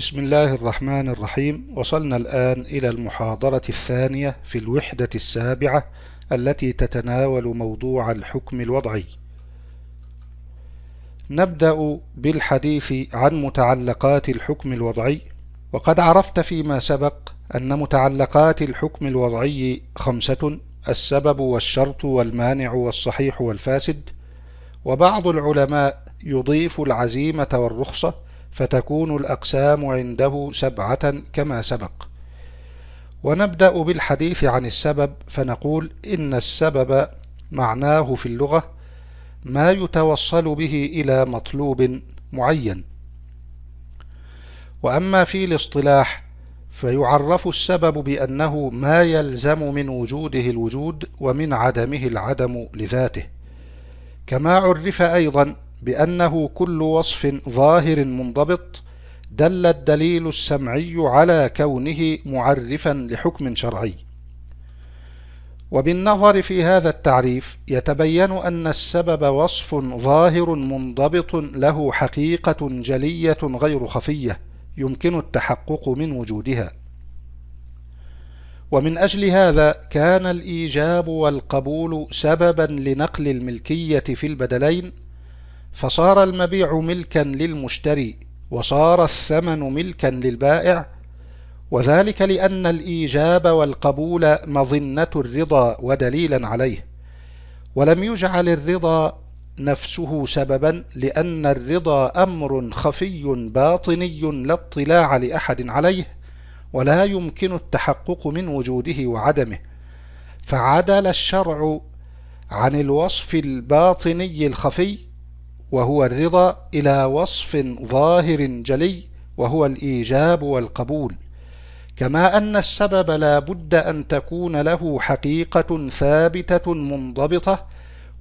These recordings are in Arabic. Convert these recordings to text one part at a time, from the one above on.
بسم الله الرحمن الرحيم. وصلنا الآن إلى المحاضرة الثانية في الوحدة السابعة التي تتناول موضوع الحكم الوضعي. نبدأ بالحديث عن متعلقات الحكم الوضعي. وقد عرفت فيما سبق أن متعلقات الحكم الوضعي خمسة السبب والشرط والمانع والصحيح والفاسد. وبعض العلماء يضيف العزيمة والرخصة فتكون الأقسام عنده سبعة كما سبق. ونبدأ بالحديث عن السبب فنقول إن السبب معناه في اللغة ما يتوصل به إلى مطلوب معين. وأما في الاصطلاح فيعرف السبب بأنه ما يلزم من وجوده الوجود ومن عدمه العدم لذاته. كما عرف أيضا بأنه كل وصف ظاهر منضبط دل الدليل السمعي على كونه معرفا لحكم شرعي. وبالنظر في هذا التعريف يتبين أن السبب وصف ظاهر منضبط له حقيقة جلية غير خفية يمكن التحقق من وجودها. ومن أجل هذا كان الإيجاب والقبول سببا لنقل الملكية في البدلين فصار المبيع ملكا للمشتري وصار الثمن ملكا للبائع وذلك لأن الإيجاب والقبول مظنة الرضا ودليلا عليه. ولم يجعل الرضا نفسه سببا لأن الرضا أمر خفي باطني لا اطلاع لأحد عليه ولا يمكن التحقق من وجوده وعدمه. فعدل الشرع عن الوصف الباطني الخفي وهو الرضا إلى وصف ظاهر جلي وهو الإيجاب والقبول. كما أن السبب لا بد أن تكون له حقيقة ثابتة منضبطة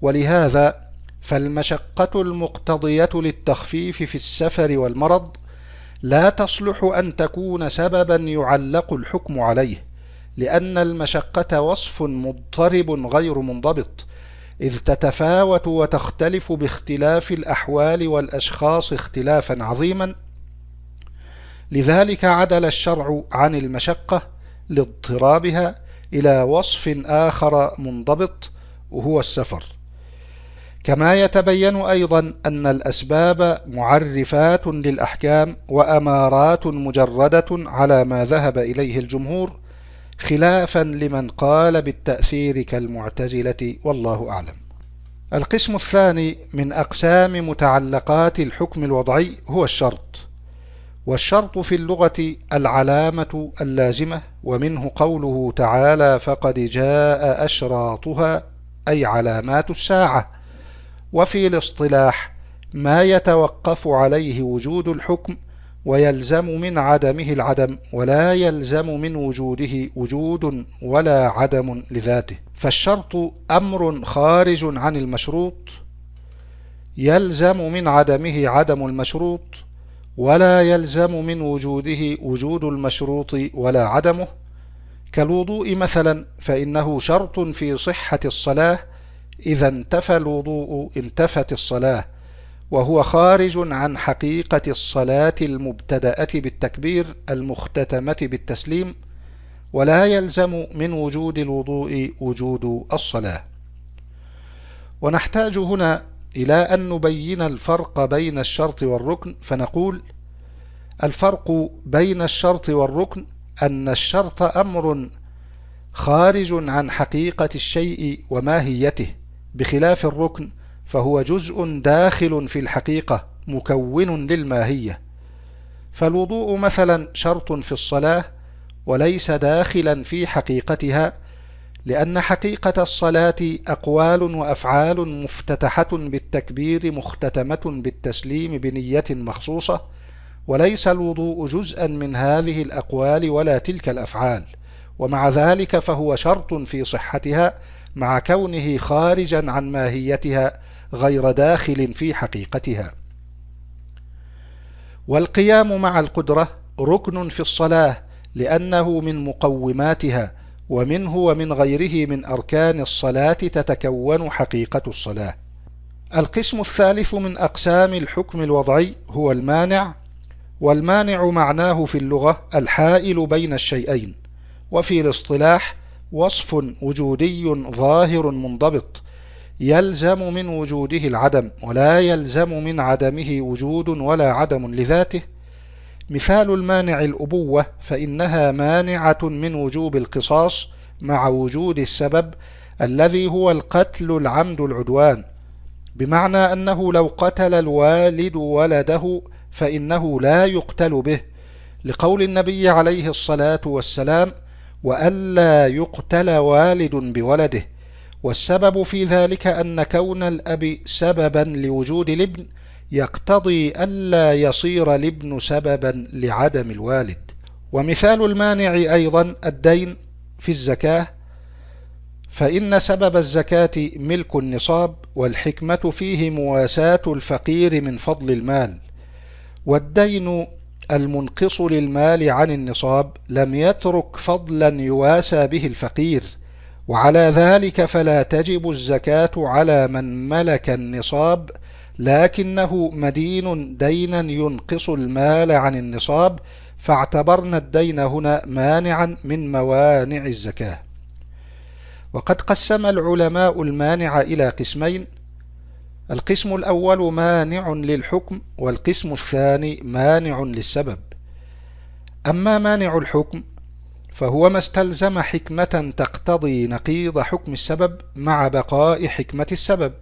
ولهذا فالمشقة المقتضية للتخفيف في السفر والمرض لا تصلح أن تكون سببا يعلق الحكم عليه لأن المشقة وصف مضطرب غير منضبط. إذ تتفاوت وتختلف باختلاف الأحوال والأشخاص اختلافا عظيما. لذلك عدل الشرع عن المشقة لاضطرابها إلى وصف آخر منضبط وهو السفر. كما يتبين أيضا أن الأسباب معرفات للأحكام وأمارات مجردة على ما ذهب إليه الجمهور خلافا لمن قال بالتأثير كالمعتزلة والله أعلم. القسم الثاني من أقسام متعلقات الحكم الوضعي هو الشرط. والشرط في اللغة العلامة اللازمة ومنه قوله تعالى فقد جاء أشراطها أي علامات الساعة. وفي الاصطلاح ما يتوقف عليه وجود الحكم ويلزم من عدمه العدم ولا يلزم من وجوده وجود ولا عدم لذاته. فالشرط أمر خارج عن المشروط. يلزم من عدمه عدم المشروط ولا يلزم من وجوده وجود المشروط ولا عدمه. كالوضوء مثلا فإنه شرط في صحة الصلاة إذا انتفى الوضوء انتفت الصلاة. وهو خارج عن حقيقة الصلاة المبتدأة بالتكبير المختتمة بالتسليم ولا يلزم من وجود الوضوء وجود الصلاة. ونحتاج هنا إلى أن نبين الفرق بين الشرط والركن فنقول الفرق بين الشرط والركن أن الشرط أمر خارج عن حقيقة الشيء وماهيته بخلاف الركن فهو جزء داخل في الحقيقة مكون للماهية. فالوضوء مثلا شرط في الصلاة وليس داخلا في حقيقتها لأن حقيقة الصلاة أقوال وأفعال مفتتحة بالتكبير مختتمة بالتسليم بنية مخصوصة وليس الوضوء جزءا من هذه الأقوال ولا تلك الأفعال. ومع ذلك فهو شرط في صحتها مع كونه خارجا عن ماهيتها غير داخل في حقيقتها. والقيام مع القدرة ركن في الصلاة لأنه من مقوماتها ومنه ومن غيره من أركان الصلاة تتكون حقيقة الصلاة. القسم الثالث من أقسام الحكم الوضعي هو المانع والمانع معناه في اللغة الحائل بين الشيئين وفي الاصطلاح وصف وجودي ظاهر منضبط يلزم من وجوده العدم ولا يلزم من عدمه وجود ولا عدم لذاته. مثال المانع الأبوة فإنها مانعة من وجوب القصاص مع وجود السبب الذي هو القتل العمد العدوان. بمعنى أنه لو قتل الوالد ولده فإنه لا يقتل به. لقول النبي عليه الصلاة والسلام وألا يقتل والد بولده. والسبب في ذلك أن كون الأب سببا لوجود الابن يقتضي ألا يصير الابن سببا لعدم الوالد. ومثال المانع أيضا الدين في الزكاة فإن سبب الزكاة ملك النصاب والحكمة فيه مواساة الفقير من فضل المال. والدين المنقص للمال عن النصاب لم يترك فضلا يواسى به الفقير. وعلى ذلك فلا تجب الزكاة على من ملك النصاب لكنه مدين دينا ينقص المال عن النصاب فاعتبرنا الدين هنا مانعا من موانع الزكاة. وقد قسم العلماء المانع إلى قسمين القسم الأول مانع للحكم والقسم الثاني مانع للسبب. أما مانع الحكم فهو ما استلزم حكمة تقتضي نقيض حكم السبب مع بقاء حكمة السبب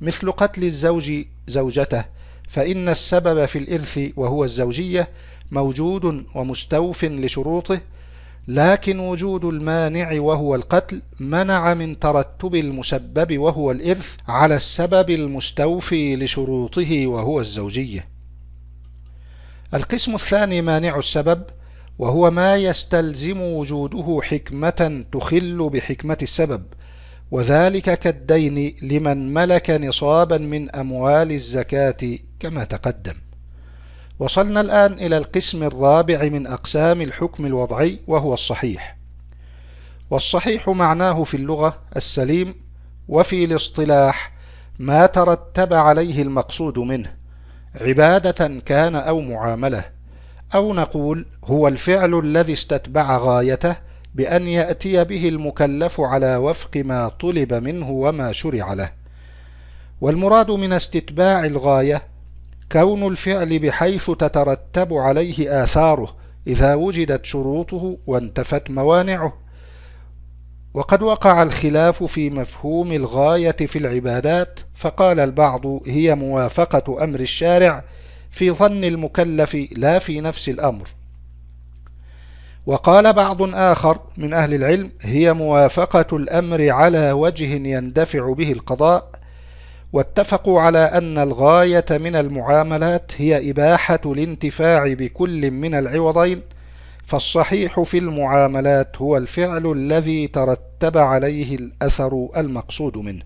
مثل قتل الزوج زوجته فإن السبب في الإرث وهو الزوجية موجود ومستوف لشروطه لكن وجود المانع وهو القتل منع من ترتب المسبب وهو الإرث على السبب المستوفي لشروطه وهو الزوجية. القسم الثاني مانع السبب وهو ما يستلزم وجوده حكمة تخل بحكمة السبب وذلك كالدين لمن ملك نصابا من أموال الزكاة كما تقدم. وصلنا الآن إلى القسم الرابع من أقسام الحكم الوضعي وهو الصحيح. والصحيح معناه في اللغة السليم وفي الاصطلاح ما ترتب عليه المقصود منه عبادة كان أو معاملة. أو نقول هو الفعل الذي استتبع غايته بأن يأتي به المكلف على وفق ما طلب منه وما شرع له. والمراد من استتباع الغاية كون الفعل بحيث تترتب عليه آثاره إذا وجدت شروطه وانتفت موانعه. وقد وقع الخلاف في مفهوم الغاية في العبادات فقال البعض هي موافقة أمر الشارع في ظن المكلف لا في نفس الأمر. وقال بعض آخر من أهل العلم هي موافقة الأمر على وجه يندفع به القضاء واتفقوا على أن الغاية من المعاملات هي إباحة الانتفاع بكل من العوضين فالصحيح في المعاملات هو الفعل الذي ترتب عليه الأثر المقصود منه.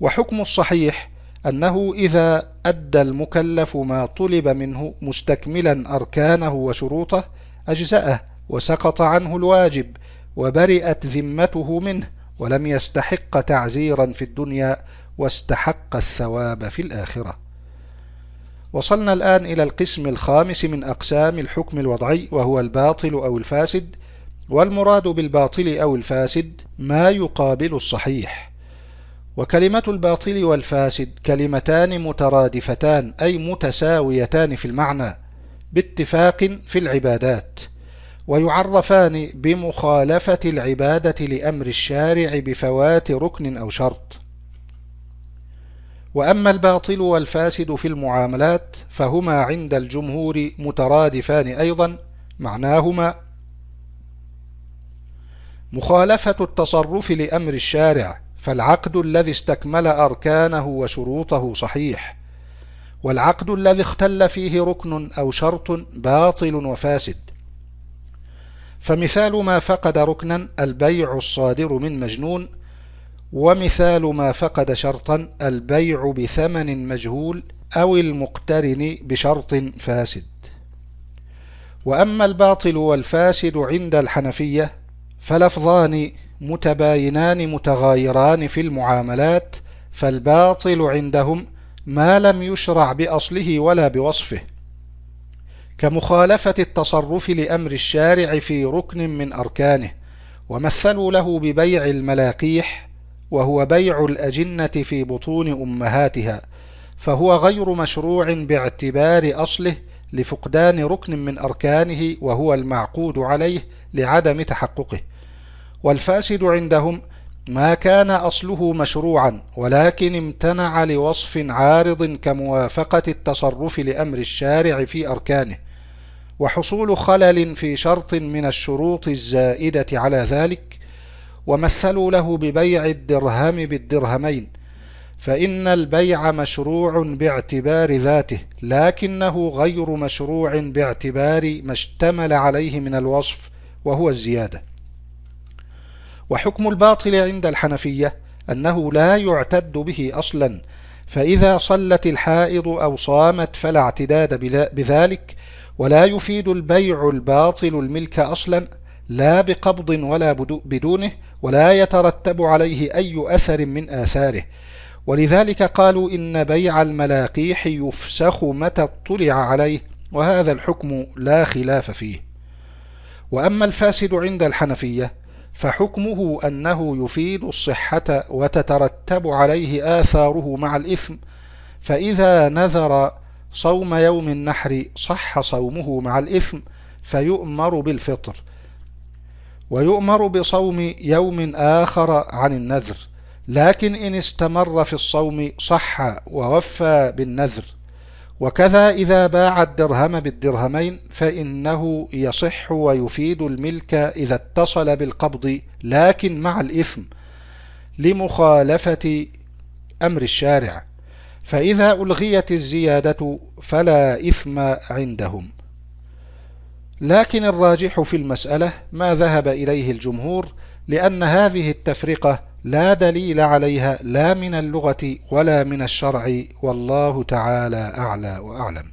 وحكم الصحيح أنه إذا أدى المكلف ما طلب منه مستكملا أركانه وشروطه أجزأه وسقط عنه الواجب وبرئت ذمته منه ولم يستحق تعزيرا في الدنيا واستحق الثواب في الآخرة. وصلنا الآن إلى القسم الخامس من أقسام الحكم الوضعي وهو الباطل أو الفاسد. والمراد بالباطل أو الفاسد ما يقابل الصحيح. وكلمة الباطل والفاسد كلمتان مترادفتان أي متساويتان في المعنى باتفاق في العبادات ويعرفان بمخالفة العبادة لأمر الشارع بفوات ركن أو شرط. وأما الباطل والفاسد في المعاملات فهما عند الجمهور مترادفان أيضا معناهما مخالفة التصرف لأمر الشارع فالعقد الذي استكمل أركانه وشروطه صحيح والعقد الذي اختل فيه ركن أو شرط باطل وفاسد. فمثال ما فقد ركنا البيع الصادر من مجنون ومثال ما فقد شرطا البيع بثمن مجهول أو المقترن بشرط فاسد. وأما الباطل والفاسد عند الحنفية فلفظان متباينان متغايران في المعاملات فالباطل عندهم ما لم يشرع بأصله ولا بوصفه. كمخالفة التصرف لأمر الشارع في ركن من أركانه ومثلوا له ببيع الملاقيح وهو بيع الأجنة في بطون أمهاتها فهو غير مشروع باعتبار أصله لفقدان ركن من أركانه وهو المعقود عليه لعدم تحققه. والفاسد عندهم ما كان أصله مشروعا ولكن امتنع لوصف عارض كموافقة التصرف لأمر الشارع في أركانه. وحصول خلل في شرط من الشروط الزائدة على ذلك ومثلوا له ببيع الدرهم بالدرهمين. فإن البيع مشروع باعتبار ذاته لكنه غير مشروع باعتبار ما اشتمل عليه من الوصف وهو الزيادة. وحكم الباطل عند الحنفية أنه لا يعتد به أصلا فإذا صلت الحائض أو صامت فلا اعتداد بذلك ولا يفيد البيع الباطل الملك أصلا لا بقبض ولا بدونه ولا يترتب عليه أي أثر من آثاره. ولذلك قالوا إن بيع الملاقيح يفسخ متى اطلع عليه وهذا الحكم لا خلاف فيه. وأما الفاسد عند الحنفية فحكمه أنه يفيد الصحة وتترتب عليه آثاره مع الإثم فإذا نذر صوم يوم النحر صح صومه مع الإثم فيؤمر بالفطر ويؤمر بصوم يوم آخر عن النذر لكن إن استمر في الصوم صح ووفى بالنذر. وكذا إذا باع الدرهم بالدرهمين فإنه يصح ويفيد الملك إذا اتصل بالقبض لكن مع الإثم لمخالفة أمر الشارع. فإذا ألغيت الزيادة فلا إثم عندهم. لكن الراجح في المسألة ما ذهب إليه الجمهور لأن هذه التفرقة لا دليل عليها لا من اللغة ولا من الشرع والله تعالى أعلى وأعلم.